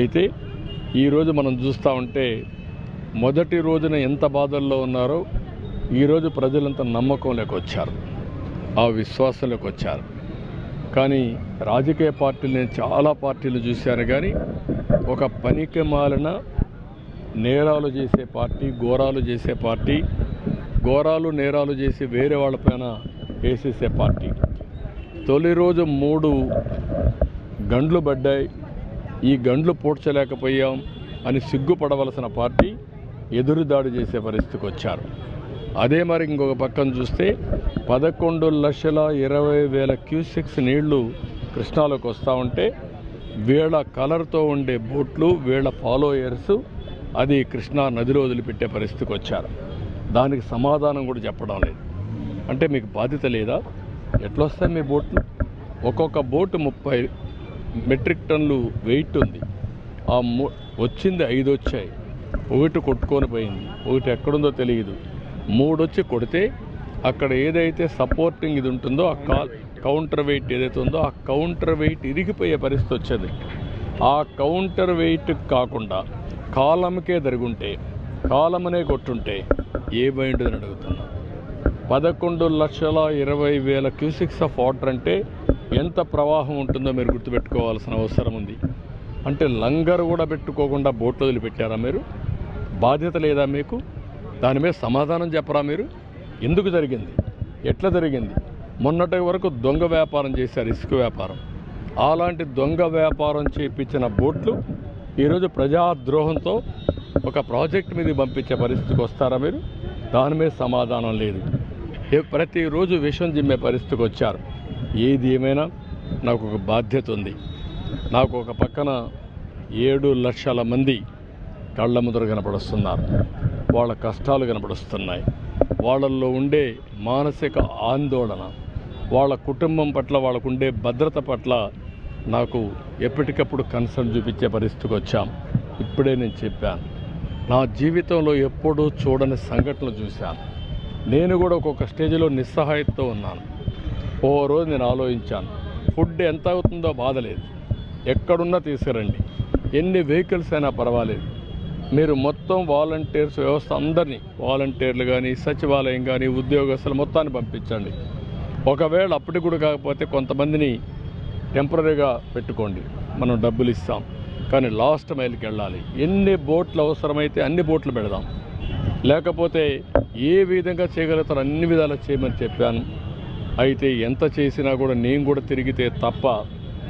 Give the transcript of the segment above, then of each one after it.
అయితే ఈరోజు మనం చూస్తూ ఉంటే మొదటి రోజున ఎంత బాధల్లో ఉన్నారో ఈరోజు ప్రజలంతా నమ్మకంలోకి వచ్చారు. ఆ విశ్వాసంలోకి వచ్చారు. కానీ రాజకీయ పార్టీలు నేను చాలా పార్టీలు చూశాను కానీ ఒక పనికి మాలిన నేరాలు చేసే పార్టీ ఘోరాలు చేసే పార్టీ ఘోరాలు నేరాలు చేసి వేరే వాళ్ళపైన వేసేసే పార్టీ. తొలి రోజు మూడు గండ్లు పడ్డాయి. ఈ గండ్లు పూడ్చలేకపోయాం అని సిగ్గుపడవలసిన పార్టీ ఎదురుదాడి చేసే పరిస్థితికి వచ్చారు. అదే మరి ఇంకొక పక్కన చూస్తే పదకొండు లక్షల ఇరవై వేల క్యూసెక్స్ నీళ్ళు కృష్ణాలోకి వస్తూ ఉంటే వీళ్ళ కలర్తో ఉండే బోట్లు వీళ్ళ ఫాలోయర్స్ అది కృష్ణా నదిలో వదిలిపెట్టే పరిస్థితికి వచ్చారు. దానికి సమాధానం కూడా చెప్పడం లేదు. అంటే మీకు బాధ్యత లేదా? ఎట్లొస్తాయి మీ బోట్లు? ఒక్కొక్క బోటు ముప్పై మెట్రిక్ టన్నులు వెయిట్ ఉంది. ఆ ము వచ్చింది ఐదు వచ్చాయి ఒకటి కొట్టుకొని పోయింది. ఒకటి ఎక్కడుందో తెలియదు మూడు వచ్చి కొడితే అక్కడ ఏదైతే సపోర్టింగ్ ఇది ఉంటుందో ఆ కా కౌంటర్ వెయిట్ ఏదైతే ఉందో ఆ కౌంటర్ వెయిట్ ఇరిగిపోయే పరిస్థితి వచ్చింది. ఆ కౌంటర్ వెయిట్ కాకుండా కాలంకే జరుగుంటే కాలమనే కొట్టుంటే ఏమైందని అడుగుతున్నా. పదకొండు లక్షల ఇరవై వేల క్యూసిక్స్ ఆఫ్ వాటర్ అంటే ఎంత ప్రవాహం ఉంటుందో మీరు గుర్తుపెట్టుకోవాల్సిన అవసరం ఉంది. అంటే లంగర్ కూడా పెట్టుకోకుండా బోట్లు వదిలిపెట్టారా మీరు? బాధ్యత లేదా మీకు? దాని మీద సమాధానం చెప్పరా మీరు? ఎందుకు జరిగింది? ఎట్లా జరిగింది? మొన్నటి వరకు దొంగ వ్యాపారం చేశారు ఇసుక వ్యాపారం. అలాంటి దొంగ వ్యాపారం చేయించిన బోట్లు ఈరోజు ప్రజాద్రోహంతో ఒక ప్రాజెక్ట్ మీద పంపించే పరిస్థితికి వస్తారా మీరు? దాని మీద సమాధానం లేదు. ప్రతిరోజు విషం జిమ్మే పరిస్థితికి వచ్చారు. ఏది ఏమైనా నాకు ఒక బాధ్యత ఉంది. నాకు ఒక పక్కన ఏడు లక్షల మంది కళ్ళ ముద్ర కనపడుస్తున్నారు. వాళ్ళ కష్టాలు కనపడుస్తున్నాయి. వాళ్ళల్లో ఉండే మానసిక ఆందోళన వాళ్ళ కుటుంబం పట్ల వాళ్ళకు ఉండే భద్రత పట్ల నాకు ఎప్పటికప్పుడు కన్సర్న్ చూపించే పరిస్థితికి వచ్చాం. ఇప్పుడే నేను చెప్పాను. నా జీవితంలో ఎప్పుడూ చూడని సంఘటనలు చూశాను. నేను కూడా ఒక్కొక్క స్టేజ్లో నిస్సహాయతతో ఉన్నాను. ఓ రోజు నేను ఆలోచించాను ఫుడ్ ఎంత అవుతుందో బాధ లేదు. ఎక్కడున్నా తీసుకురండి. ఎన్ని వెహికల్స్ అయినా పర్వాలేదు. మీరు మొత్తం వాలంటీర్స్ వ్యవస్థ అందరినీ వాలంటీర్లు కానీ సచివాలయం కానీ ఉద్యోగస్తులు మొత్తాన్ని పంపించండి. ఒకవేళ అప్పటికి కూడా కాకపోతే కొంతమందిని టెంపరీగా పెట్టుకోండి. మనం డబ్బులు ఇస్తాం. కానీ లాస్ట్ మైల్కి వెళ్ళాలి. ఎన్ని బోట్లు అవసరమైతే అన్ని బోట్లు పెడదాం. లేకపోతే ఏ విధంగా చేయగలుగుతారో అన్ని విధాలు చేయమని చెప్పాను. అయితే ఎంత చేసినా కూడా నేను కూడా తిరిగితే తప్ప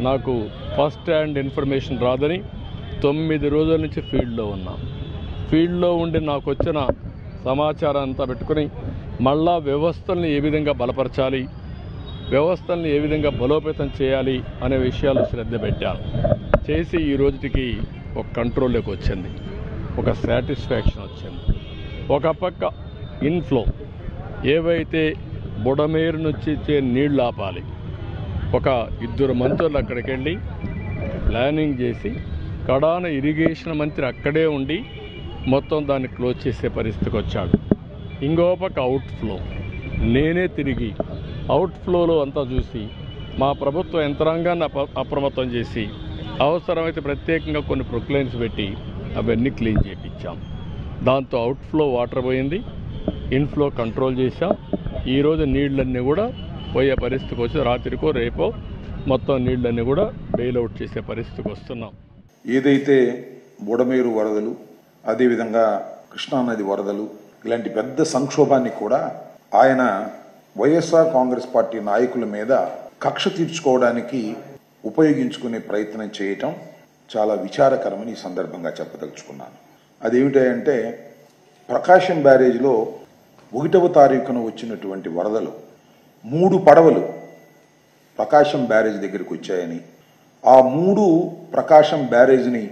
నాకు ఫస్ట్ హ్యాండ్ ఇన్ఫర్మేషన్ రాదని తొమ్మిది రోజుల నుంచి ఫీల్డ్లో ఉన్నా. ఫీల్డ్లో ఉండి నాకు వచ్చిన సమాచారం అంతా పెట్టుకుని మళ్ళా వ్యవస్థల్ని ఏ విధంగా బలపరచాలి వ్యవస్థల్ని ఏ విధంగా బలోపేతం చేయాలి అనే విషయాలు శ్రద్ధ పెట్టాను. చేసి ఈ రోజుకి ఒక కంట్రోల్లోకి వచ్చింది. ఒక సాటిస్ఫాక్షన్ వచ్చింది. ఒక పక్క ఇన్ఫ్లో ఏవైతే బుడమేరు నుంచి ఇచ్చే నీళ్ళు ఆపాలి. ఒక ఇద్దరు మంత్రులు అక్కడికి వెళ్ళి ప్లానింగ్ చేసి కడాన ఇరిగేషన్ మంత్రి అక్కడే ఉండి మొత్తం దాన్ని క్లోజ్ చేసే పరిస్థితికి వచ్చాడు. ఇంకో పక్క అవుట్ ఫ్లో. నేనే తిరిగి అవుట్ ఫ్లోలో అంతా చూసి మా ప్రభుత్వ యంత్రాంగాన్ని అప అప్రమత్తం చేసి అవసరమైతే ప్రత్యేకంగా కొన్ని ప్రొక్లైన్స్ పెట్టి అవన్నీ క్లీన్ చేయించాం దాంతో అవుట్ ఫ్లో వాటర్ పోయింది. ఇన్ఫ్లో కంట్రోల్ చేసాం ఈరోజు నీళ్ళన్నీ కూడా పోయే పరిస్థితికి వచ్చి రాత్రికో రేపో మొత్తం నీళ్ళన్నీ కూడా బెయిల్అవుట్ చేసే పరిస్థితికి వస్తున్నాం. ఏదైతే బుడమేరు వరదలు అదేవిధంగా కృష్ణానది వరదలు ఇలాంటి పెద్ద సంక్షోభాన్ని కూడా ఆయన వైఎస్ఆర్ కాంగ్రెస్ పార్టీ నాయకుల మీద కక్ష తీర్చుకోవడానికి ఉపయోగించుకునే ప్రయత్నం చేయటం చాలా విచారకరమని ఈ సందర్భంగా చెప్పదలుచుకున్నాను. అదేమిటంటే ప్రకాశం బ్యారేజ్లో ఒకటవ తారీఖున వచ్చినటువంటి వరదలు మూడు పడవలు ప్రకాశం బ్యారేజ్ దగ్గరికి వచ్చాయని ఆ మూడు ప్రకాశం బ్యారేజ్ని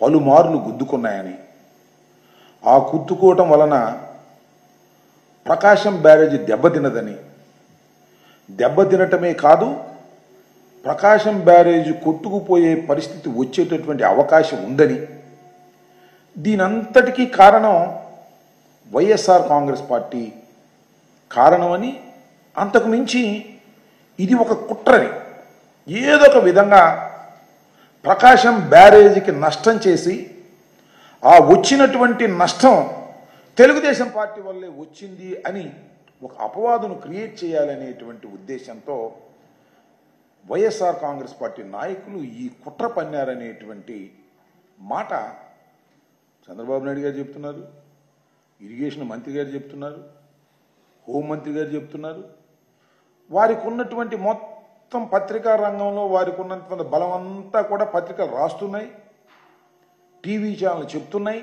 పలుమార్లు గుద్దుకున్నాయని ఆ గుద్దుకోవటం వలన ప్రకాశం బ్యారేజ్ దెబ్బతినదని దెబ్బతినటమే కాదు ప్రకాశం బ్యారేజ్ కొట్టుకుపోయే పరిస్థితి వచ్చేటటువంటి అవకాశం ఉందని. దీనంతటికీ కారణం వైఎస్ఆర్ కాంగ్రెస్ పార్టీ కారణమని అంతకు మించి ఇది ఒక కుట్రని. ఏదో ఒక విధంగా ప్రకాశం బ్యారేజీకి నష్టం చేసి ఆ వచ్చినటువంటి నష్టం తెలుగుదేశం పార్టీ వల్లే వచ్చింది అని ఒక అపవాదును క్రియేట్ చేయాలనేటువంటి ఉద్దేశంతో వైఎస్ఆర్ కాంగ్రెస్ పార్టీ నాయకులు ఈ కుట్ర పన్నారనేటువంటి మాట చంద్రబాబు నాయుడు గారు చెప్తున్నారు. ఇరిగేషన్ మంత్రి గారు చెప్తున్నారు హోంమంత్రి గారు చెప్తున్నారు. వారికి ఉన్నటువంటి మొత్తం పత్రికా రంగంలో వారికి ఉన్నటువంటి బలం అంతా కూడా పత్రికలు రాస్తున్నాయి టీవీ ఛానల్ చెప్తున్నాయి.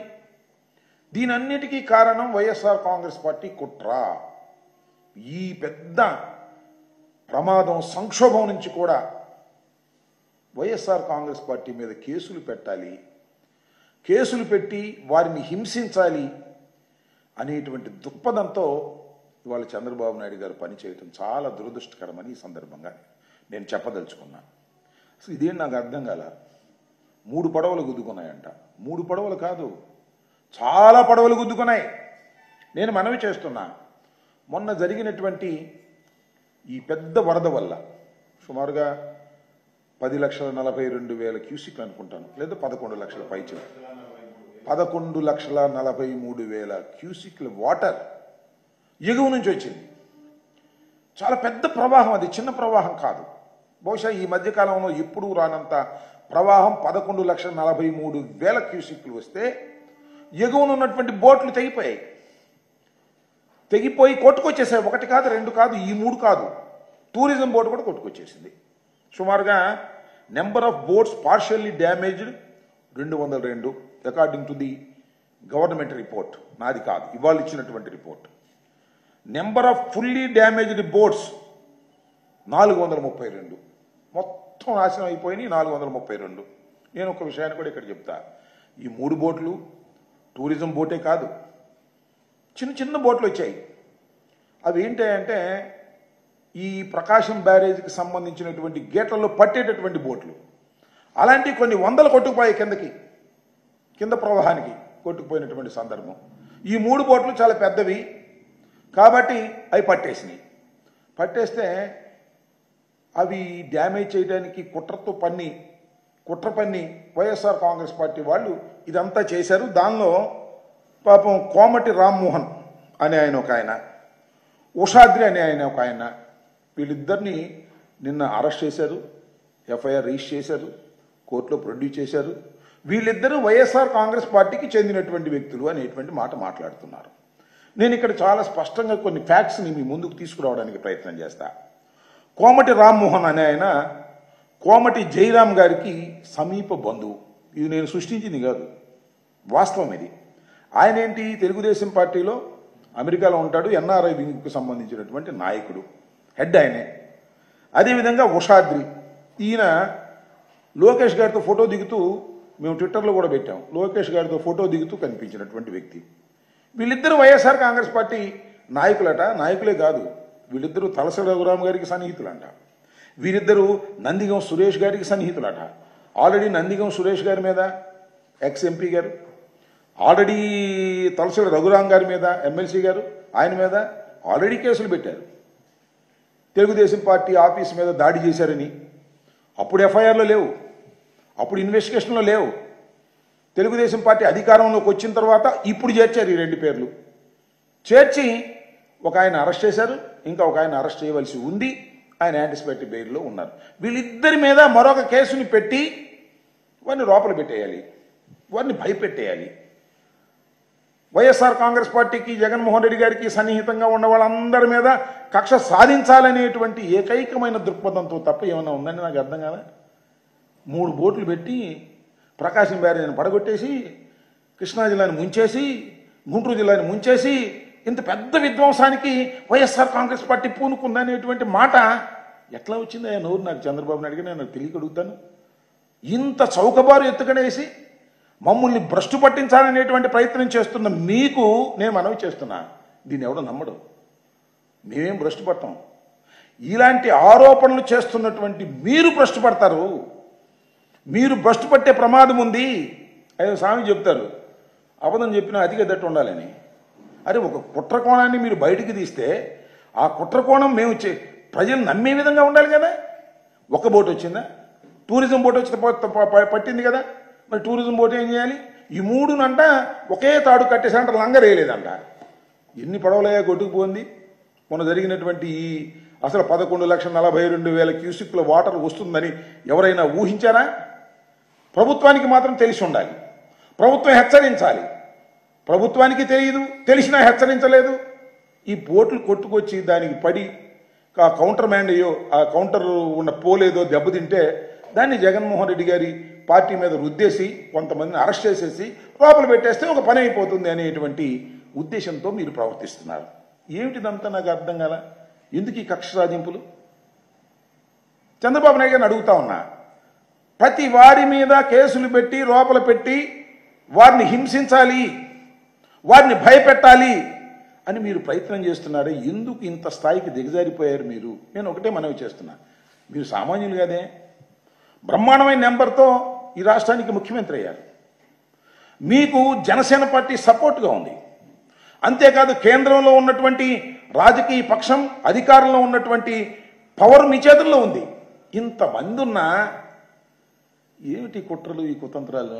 దీనన్నిటికీ కారణం వైఎస్ఆర్ కాంగ్రెస్ పార్టీ కుట్ర. ఈ పెద్ద ప్రమాదం సంక్షోభం నుంచి కూడా వైఎస్ఆర్ కాంగ్రెస్ పార్టీ మీద కేసులు పెట్టాలి. కేసులు పెట్టి వారిని హింసించాలి. అనేటువంటి దృక్పథంతో ఇవాళ చంద్రబాబు నాయుడు గారు పనిచేయటం చాలా దురదృష్టకరమని ఈ సందర్భంగా నేను చెప్పదలుచుకున్నా. అసలు ఇదేం నాకు అర్థం కాల? మూడు పడవలు గుద్దుకున్నాయంట. మూడు పడవలు కాదు. చాలా పడవలు గుద్దుకున్నాయి. నేను మనవి చేస్తున్నా. మొన్న జరిగినటువంటి ఈ పెద్ద వరద వల్ల సుమారుగా పది లక్షల నలభై రెండు వేల క్యూసిక్ అనుకుంటాను. లేదా పదకొండు లక్షల పైచలు. పదకొండు లక్షల నలభై మూడు వేల క్యూసిక్ల వాటర్ ఎగువ నుంచి వచ్చింది. చాలా పెద్ద ప్రవాహం అది చిన్న ప్రవాహం కాదు. బహుశా ఈ మధ్యకాలంలో ఎప్పుడూ రానంత ప్రవాహం పదకొండు లక్షల నలభై మూడు వేల క్యూసిక్లు వస్తే ఎగువనున్నటువంటి బోట్లు తెగిపోయాయి. తెగిపోయి కొట్టుకొచ్చేసాయి. ఒకటి కాదు రెండు కాదు ఈ మూడు కాదు. టూరిజం బోట్ కూడా కొట్టుకొచ్చేసింది. సుమారుగా number of boats partially damaged రెండు వందల రెండు. According to the government report నాది కాదు. ఇవాళ ఇచ్చినటువంటి report number of fully damaged boats నాలుగు వందల ముప్పై రెండు. మొత్తం నాశనం అయిపోయినాయి నాలుగు వందల ముప్పై రెండు. నేను ఒక విషయాన్ని కూడా ఇక్కడ చెప్తా. ఈ మూడు బోట్లు టూరిజం బోటే కాదు. చిన్న చిన్న బోట్లు వచ్చాయి. అవి ఏంటంటే ఈ ప్రకాశం బ్యారేజ్కి సంబంధించినటువంటి గేట్లలో పట్టేటటువంటి బోట్లు. అలాంటి కొన్ని వందలు కొట్టుకుపోయాయి కిందకి. కింద ప్రవాహానికి కొట్టుకుపోయినటువంటి సందర్భం. ఈ మూడు బోట్లు చాలా పెద్దవి. కాబట్టి అవి పట్టేసినాయి. పట్టేస్తే అవి డ్యామేజ్ చేయడానికి కుట్రతో పన్ని కుట్ర పన్ని వైఎస్ఆర్ కాంగ్రెస్ పార్టీ వాళ్ళు ఇదంతా చేశారు. దానిలో పాపం కోమటి రామ్మోహన్ అనే ఆయన ఒక ఆయన ఉషాద్రి అనే ఆయన ఒక ఆయన వీళ్ళిద్దరిని నిన్న అరెస్ట్ చేశారు ఎఫ్ఐఆర్ రిజిస్టర్ చేశారు కోర్టులో ప్రొడ్యూస్ చేశారు. వీళ్ళిద్దరూ వైఎస్ఆర్ కాంగ్రెస్ పార్టీకి చెందినటువంటి వ్యక్తులు అనేటువంటి మాట మాట్లాడుతున్నారు. నేను ఇక్కడ చాలా స్పష్టంగా కొన్ని ఫ్యాక్ట్స్ని మీ ముందుకు తీసుకురావడానికి ప్రయత్నం చేస్తా. కోమటి రామ్మోహన్ అనే ఆయన కోమటి జయరాం గారికి సమీప బంధువు. ఇది నేను సృష్టించింది కాదు వాస్తవం ఇది. ఆయన ఏంటి? తెలుగుదేశం పార్టీలో అమెరికాలో ఉంటాడు ఎన్ఆర్ఐ వింగ్కు సంబంధించినటువంటి నాయకుడు హెడ్ ఆయనే. అదేవిధంగా ఉషాద్రి ఈయన లోకేష్ గారితో ఫోటో దిగుతూ మేము ట్విట్టర్లో కూడా పెట్టాం. లోకేష్ గారితో ఫోటో దిగుతూ కనిపించినటువంటి వ్యక్తి. వీళ్ళిద్దరూ వైఎస్ఆర్ కాంగ్రెస్ పార్టీ నాయకులట నాయకులే కాదు వీళ్ళిద్దరూ తలస రఘురామ్ గారికి సన్నిహితులంట. వీరిద్దరూ నందిగం సురేష్ గారికి సన్నిహితులట. ఆల్రెడీ నందిగం సురేష్ గారి మీద ఎక్స్ ఎంపీ గారు ఆల్రెడీ తలసరి రఘురామ్ గారి మీద ఎమ్మెల్సీ గారు ఆయన మీద ఆల్రెడీ కేసులు పెట్టారు. తెలుగుదేశం పార్టీ ఆఫీస్ మీద దాడి చేశారని. అప్పుడు ఎఫ్ఐఆర్లో లేవు. అప్పుడు ఇన్వెస్టిగేషన్లో లేవు. తెలుగుదేశం పార్టీ అధికారంలోకి వచ్చిన తర్వాత ఇప్పుడు చేర్చారు ఈ రెండు పేర్లు. చేర్చి ఒక ఆయన అరెస్ట్ చేశారు ఇంకా ఒక ఆయన అరెస్ట్ చేయవలసి ఉంది ఆయన యాంటిసిపేటరీ బెయిల్లో ఉన్నారు. వీళ్ళిద్దరి మీద మరొక కేసుని పెట్టి వారిని లోపల పెట్టేయాలి వారిని భయపెట్టేయాలి. వైఎస్ఆర్ కాంగ్రెస్ పార్టీకి జగన్మోహన్ రెడ్డి గారికి సన్నిహితంగా ఉన్న వాళ్ళందరి మీద కక్ష సాధించాలనేటువంటి ఏకైకమైన దృక్పథంతో తప్ప ఏమైనా ఉందని నాకు అర్థం కాదా మూడు బోట్లు పెట్టి ప్రకాశం బ్యారేజ్ని పడగొట్టేసి కృష్ణా జిల్లాని ముంచేసి గుంటూరు జిల్లాని ముంచేసి ఇంత పెద్ద విధ్వంసానికి వైఎస్ఆర్ కాంగ్రెస్ పార్టీ పూనుకుందనేటువంటి మాట ఎట్లా వచ్చింది? ఆయన నోరు నాకు చంద్రబాబు నాయుడు నేను తెలియక అడుగుతాను. ఇంత చౌకబారు ఎత్తుకనేసి మమ్మల్ని భ్రష్టు పట్టించాలనేటువంటి ప్రయత్నం చేస్తున్న మీకు నేను మనవి చేస్తున్నా. దీన్ని ఎవడో నమ్మడు. మేమేం భ్రష్టు పడతాం ఇలాంటి ఆరోపణలు చేస్తున్నటువంటి మీరు భ్రష్టు పడతారు. మీరు భ్రష్టు పట్టే ప్రమాదం ఉంది. అయ్యో స్వామి చెప్తారు. అబద్ధం చెప్పినా అతిగా దట్టు ఉండాలని. అరే ఒక కుట్ర కోణాన్ని మీరు బయటికి తీస్తే ఆ కుట్ర కోణం మేము చే- ప్రజలు నమ్మే విధంగా ఉండాలి కదా? ఒక బోట్ వచ్చిందా? టూరిజం బోట్ వచ్చి పట్టింది కదా? మరి టూరిజం బోట్ ఏం చేయాలి? ఈ మూడునంట ఒకే తాడు కట్టేసంట లంగరేయలేదంట. ఎన్ని పడవలయ్యా కొట్టుకుపోయింది మొన్న జరిగినటువంటి ఈ అసలు పదకొండు లక్షల నలభై రెండు వేల క్యూసిక్ల వాటర్ వస్తుందని ఎవరైనా ఊహించారా? ప్రభుత్వానికి మాత్రం తెలిసి ఉండాలి. ప్రభుత్వం హెచ్చరించాలి. ప్రభుత్వానికి తెలియదు తెలిసినా హెచ్చరించలేదు. ఈ బోట్లు కొట్టుకొచ్చి దానికి పడి ఆ కౌంటర్ మ్యాన్ అయ్యో ఆ కౌంటర్ ఉన్న పోలేదో దెబ్బతింటే దాన్ని జగన్మోహన్ రెడ్డి గారి పార్టీ మీద రుద్దేసి కొంతమందిని అరెస్ట్ చేసేసి లోపల పెట్టేస్తే ఒక పని అయిపోతుంది అనేటువంటి ఉద్దేశంతో మీరు ప్రవర్తిస్తున్నారు. ఏమిటిదంతా నాకు అర్థం కాల? ఎందుకు ఈ కక్ష సాధింపులు? చంద్రబాబు నాయుడు గారిని అడుగుతా ఉన్నా. ప్రతి వారి మీద కేసులు పెట్టి లోపల పెట్టి వారిని హింసించాలి వారిని భయపెట్టాలి అని మీరు ప్రయత్నం చేస్తున్నారే ఎందుకు ఇంత స్థాయికి దిగజారిపోయారు మీరు? నేను ఒకటే మనవి చేస్తున్నా. మీరు సామాన్యులు కదే. బ్రహ్మాండమైన నెంబర్తో ఈ రాష్ట్రానికి ముఖ్యమంత్రి అయ్యారు. మీకు జనసేన పార్టీ సపోర్ట్గా ఉంది. అంతేకాదు కేంద్రంలో ఉన్నటువంటి రాజకీయ పక్షం అధికారంలో ఉన్నటువంటి పవర్ మీ చేతుల్లో ఉంది. ఇంతమంది ఉన్నా ఏమిటి కుట్రలు ఈ కుతంత్రాలు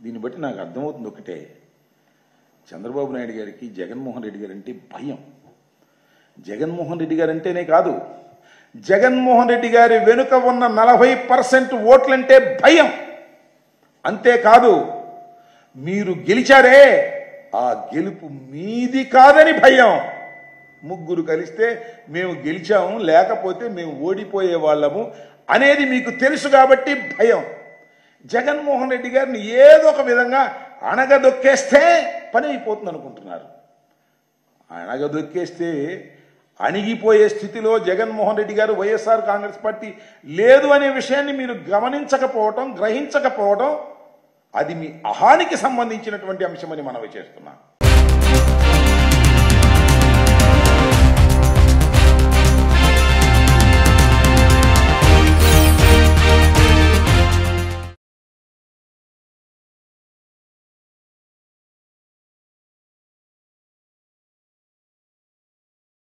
దీన్ని బట్టి నాకు అర్థమవుతుంది ఒకటే. చంద్రబాబు నాయుడు గారికి జగన్మోహన్ రెడ్డి గారు అంటే భయం. జగన్మోహన్ రెడ్డి గారు అంటేనే కాదు జగన్మోహన్ రెడ్డి గారి వెనుక ఉన్న నలభై పర్సెంట్ ఓట్లంటే భయం. అంతేకాదు మీరు గెలిచారే ఆ గెలుపు మీది కాదని భయం. ముగ్గురు కలిస్తే మేము గెలిచాము లేకపోతే మేము ఓడిపోయే వాళ్ళము అనేది మీకు తెలుసు కాబట్టి భయం. జగన్మోహన్ రెడ్డి గారిని ఏదో ఒక విధంగా అణగదొక్కేస్తే పని అయిపోతుంది అనుకుంటున్నారు. అణగదొక్కేస్తే అణిగిపోయే స్థితిలో జగన్మోహన్ రెడ్డి గారు వైఎస్ఆర్ కాంగ్రెస్ పార్టీ లేదు అనే విషయాన్ని మీరు గమనించకపోవటం గ్రహించకపోవటం అది మీ అహానికి సంబంధించినటువంటి అంశమని మనవి చేస్తున్నాం.